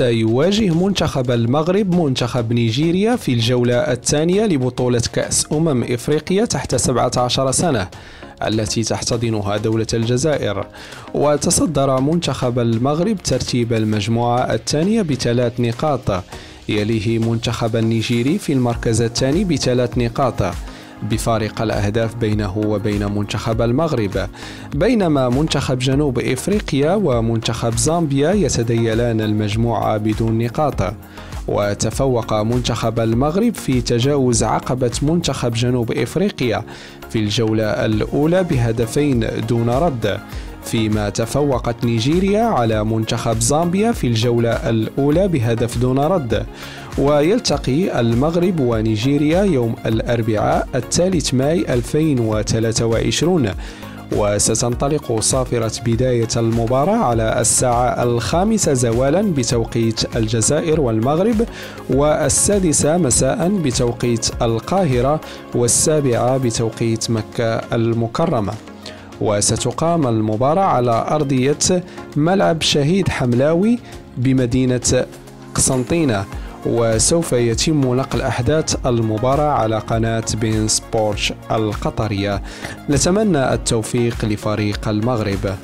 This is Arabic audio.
سيواجه منتخب المغرب منتخب نيجيريا في الجولة الثانية لبطولة كأس أمم إفريقيا تحت 17 سنة التي تحتضنها دولة الجزائر. وتصدر منتخب المغرب ترتيب المجموعة الثانية بثلاث نقاط. يليه منتخب النيجيري في المركز الثاني بثلاث نقاط. بفارق الأهداف بينه وبين منتخب المغرب. بينما منتخب جنوب إفريقيا ومنتخب زامبيا يتديلان المجموعة بدون نقاط. وتفوق منتخب المغرب في تجاوز عقبة منتخب جنوب إفريقيا في الجولة الأولى بهدفين دون رد. فيما تفوقت نيجيريا على منتخب زامبيا في الجولة الأولى بهدف دون رد. ويلتقي المغرب ونيجيريا يوم الأربعاء الثالث ماي 2023 وستنطلق صافرة بداية المباراة على الساعة الخامسة زوالا بتوقيت الجزائر والمغرب والسادسة مساء بتوقيت القاهرة والسابعة بتوقيت مكة المكرمة. وستقام المباراة على أرضية ملعب شهيد حملاوي بمدينة قسنطينة وسوف يتم نقل أحداث المباراة على قناة بين سبورت القطرية. نتمنى التوفيق لفريق المغرب.